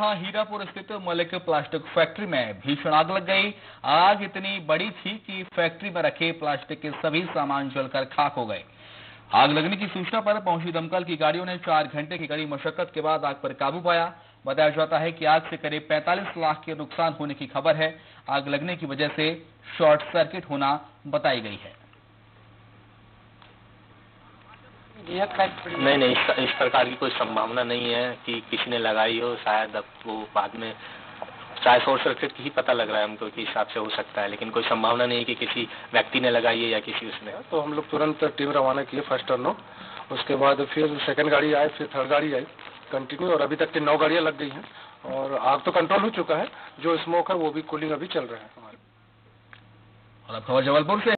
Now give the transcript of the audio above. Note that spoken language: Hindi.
जहाँ हीरापुर स्थित मलिक प्लास्टिक फैक्ट्री में। भीषण आग लग गई। आग इतनी बड़ी थी कि फैक्ट्री में रखे प्लास्टिक के सभी सामान जलकर खाक हो गए। आग लगने की सूचना पर पहुँची दमकल की गाड़ियों ने चार घंटे की कड़ी मशक्कत के बाद आग पर काबू पाया। बताया जाता है कि आग से करीब 45 लाख के नुकसान होने की खबर है। आग लगने की वजह से शॉर्ट सर्किट होना बताई गई है। नहीं नहीं इस, इस प्रकार की कोई संभावना नहीं है कि किसी ने लगाई हो शायद अब वो बाद में चाहे शॉर्ट सर्किट ही पता लग रहा है हमको कि हिसाब से हो सकता है लेकिन कोई संभावना नहीं है कि किसी व्यक्ति ने लगाई है या किसी उसने। तो हम लोग तुरंत टीम रवाना किए फ़र्स्ट टर्नो उसके बाद फिर सेकंड गाड़ी आई फिर थर्ड गाड़ी आई। कंटिन्यू और अभी तक की नौ गाड़ियाँ लग गई हैं। और आग तो कंट्रोल हो चुका है। जो स्मोक है वो भी कूलिंग अभी चल रहा है। और अब खबर जबलपुर से।